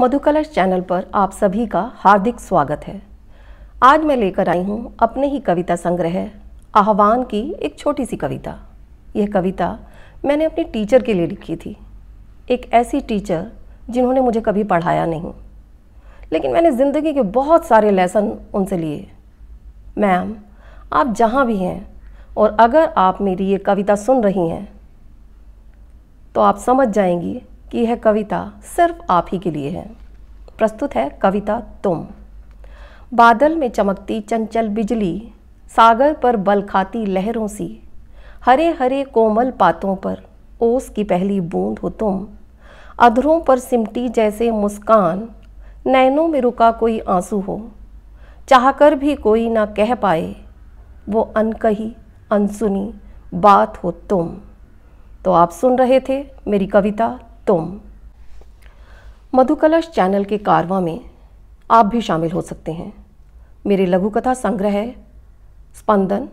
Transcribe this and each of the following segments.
मधुकलश channel पर आप सभी का हार्दिक स्वागत है। आज मैं लेकर आई हूँ अपने ही कविता संग्रह, आह्वान की एक छोटी सी कविता। यह कविता मैंने अपनी टीचर के लिए लिखी थी। एक ऐसी टीचर जिन्होंने मुझे कभी पढ़ाया नहीं। लेकिन मैंने ज़िंदगी के बहुत सारे लेसन उनसे लिए। मैम, आप जहाँ भी हैं और अगर आप मेरी ये कविता सुन रही हैं तो आप समझ जाएँगी कि यह कविता सिर्फ़ आप ही के लिए है। प्रस्तुत है कविता तुम। बादल में चमकती चंचल बिजली, सागर पर बल खाती लहरों सी हरे हरे कोमल पातों पर ओस की पहली बूंद हो तुम। अधरों पर सिमटी जैसे मुस्कान, नैनों में रुका कोई आँसू हो। चाहकर भी कोई ना कह पाए, वो अनकही, अनसुनी बात हो तुम। तो आप सुन रहे थे मेरी कविता तुम। मधुकलश चैनल के कारवा में आप भी शामिल हो सकते हैं। मेरे लघु कथा संग्रह, स्पंदन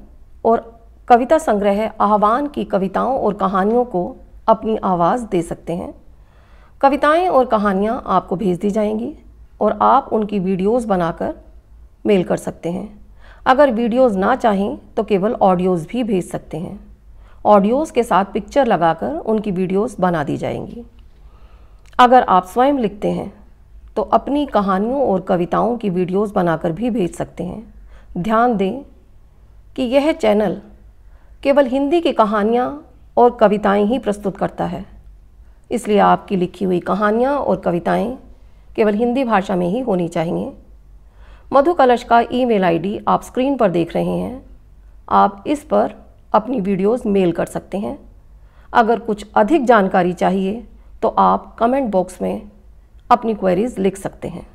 और कविता संग्रह आह्वान की कविताओं और कहानियों को अपनी आवाज़ दे सकते हैं। कविताएँ और कहानियाँ आपको भेज दी जाएँगी और आप उनकी वीडियोस बनाकर मेल कर सकते हैं। अगर वीडियोस ना चाहें तो केवल ऑडियोज़ भी भेज सकते हैं। ऑडियोज़ के साथ पिक्चर लगाकर उनकी वीडियोस बना दी जाएँगी। अगर आप स्वयं लिखते हैं तो अपनी कहानियों और कविताओं की वीडियोस बनाकर भी भेज सकते हैं। ध्यान दें कि यह चैनल केवल हिंदी की कहानियाँ और कविताएँ ही प्रस्तुत करता है। इसलिए आपकी लिखी हुई कहानियाँ और कविताएँ केवल हिंदी भाषा में ही होनी चाहिए। मधु कलश का ईमेल आईडी आप स्क्रीन पर देख रहे हैं। आप इस पर अपनी वीडियोस मेल कर सकते हैं। अगर कुछ अधिक जानकारी चाहिए तो आप कमेंट बॉक्स में अपनी क्वेरीज लिख सकते हैं।